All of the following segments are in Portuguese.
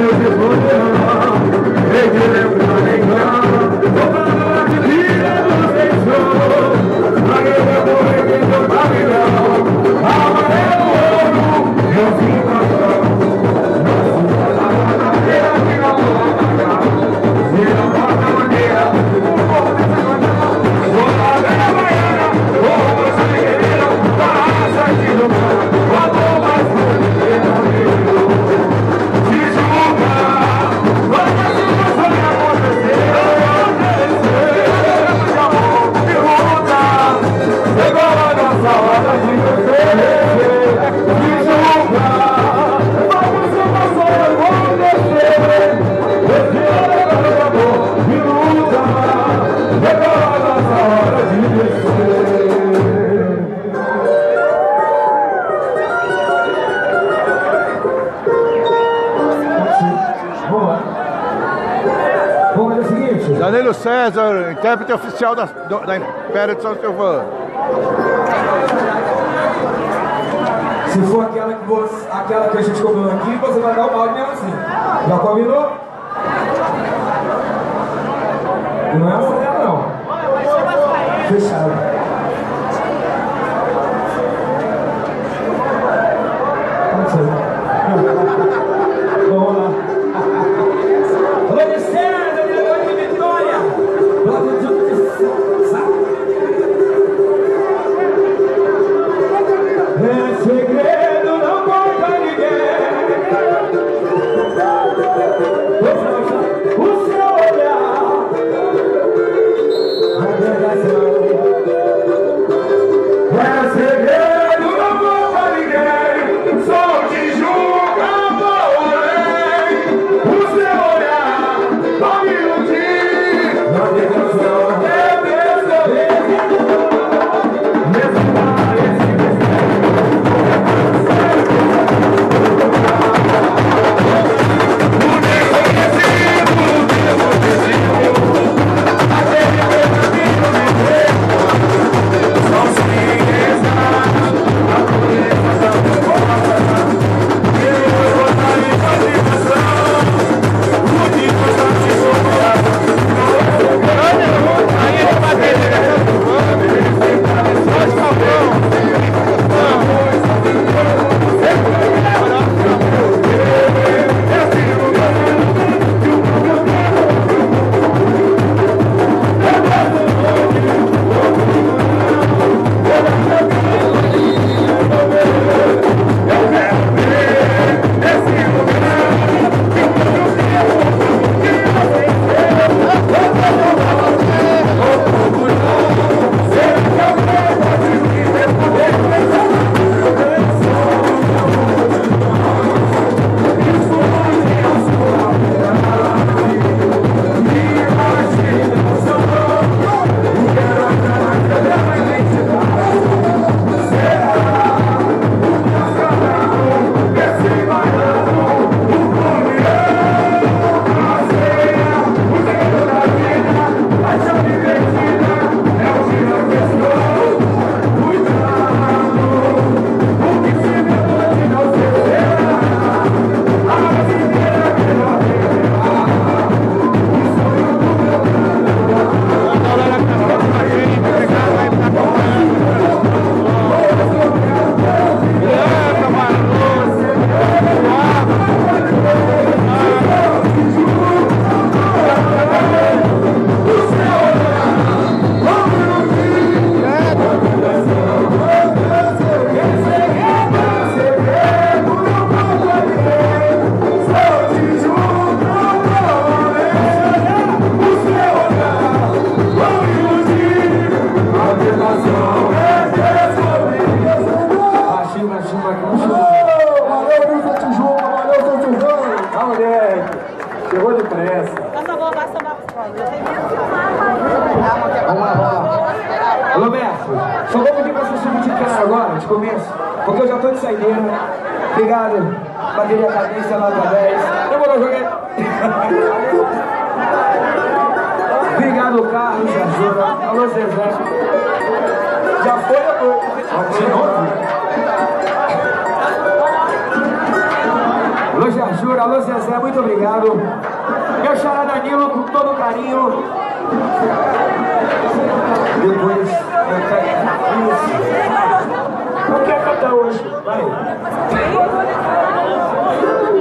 Hey, hey, hey, César, intérprete oficial da, da Império de São Silvano. Se for aquela que, você, aquela que a gente combinou aqui, você vai dar o balde mesmo assim. Já combinou? Não é essa dela não. Fechado. cadência nota 10. Demorou, joguei. Obrigado, Carlos, Jajura. Alô, Zezé. Já foi. De? Alô, Jajura. Alô, Zezé, muito obrigado. Meu xará Danilo, com todo carinho. Depois, eu quero... O que é que hoje? Vai. Oh,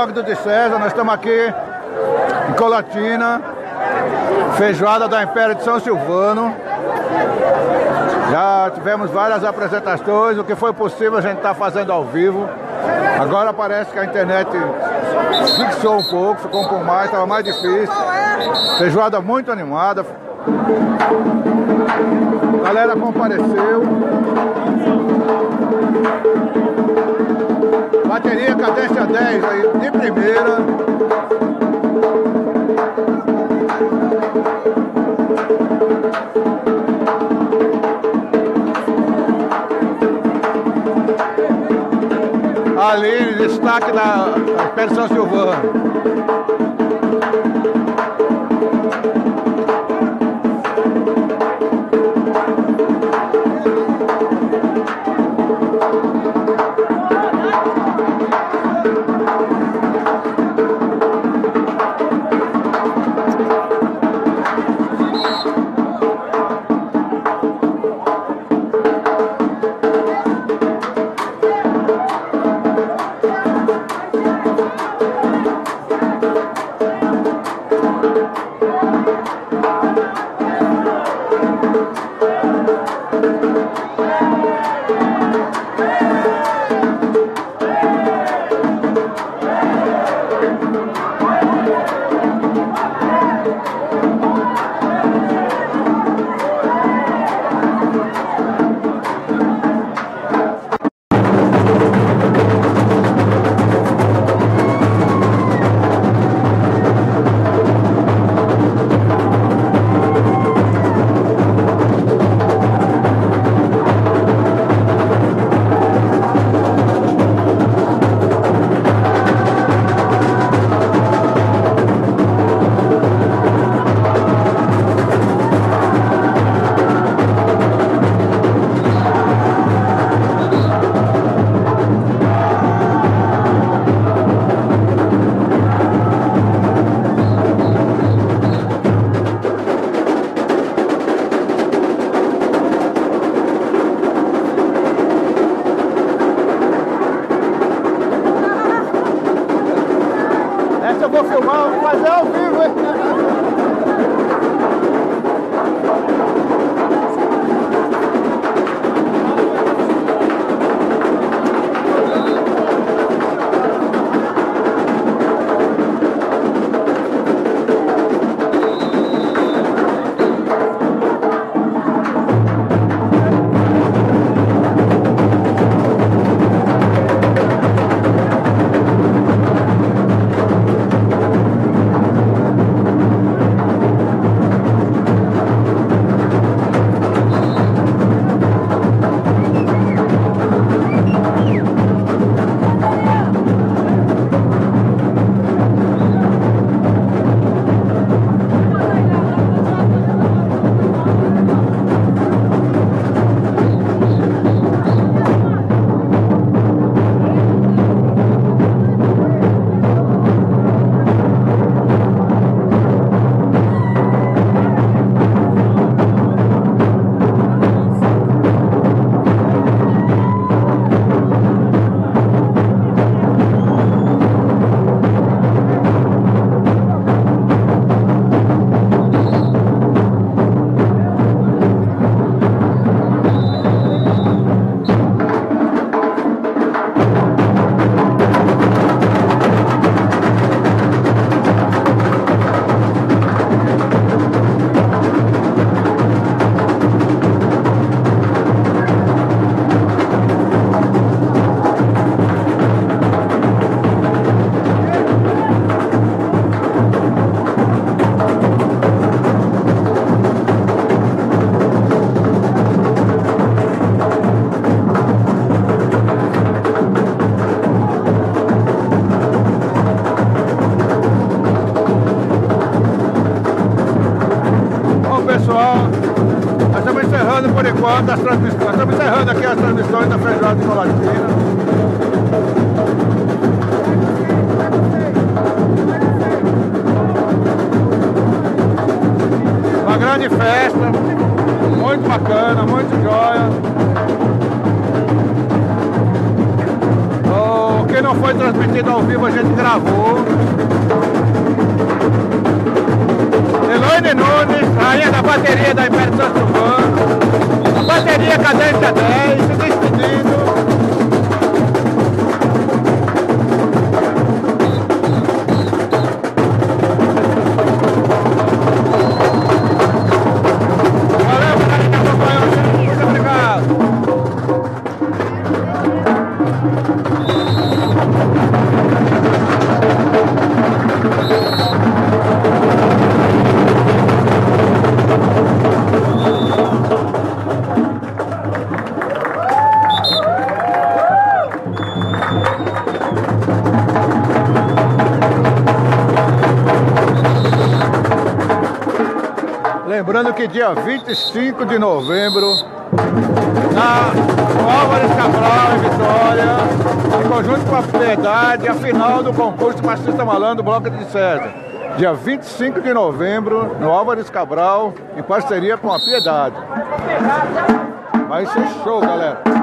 Bloco do de César, nós estamos aqui em Colatina, feijoada da Império de São Silvano. Já tivemos várias apresentações, o que foi possível a gente está fazendo ao vivo. Agora parece que a internet fixou um pouco, ficou um pouco mais, estava mais difícil. Feijoada muito animada. A galera compareceu. Bateria cadência 10 aí, destaque da Pé de eu vou filmar, mas é ao vivo, hein? Por enquanto as transmissões. Estamos encerrando aqui as transmissões da feijoada de Colatina. Uma grande festa, muito bacana, muito joia. O que não foi transmitido ao vivo a gente gravou. Eloine Nunes, rainha da bateria da Império Santo Urbano. Bateria Cadência 10, se despedindo. Lembrando que dia 25 de novembro, na Álvares Cabral, em Vitória, em conjunto com a Piedade, a final do concurso Machista Malandro Bloco de César. Dia 25 de novembro, no Álvares Cabral, em parceria com a Piedade. Vai ser show, galera.